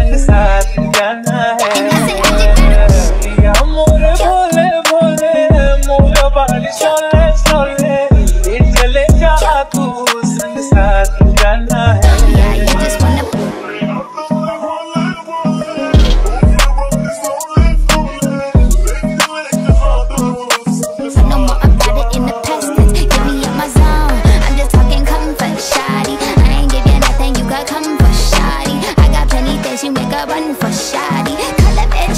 I'm yeah. Yeah, more, more, more, more, more, more, more, more, more, more, more, more, more, more, make a run for shoddy. Call up bitch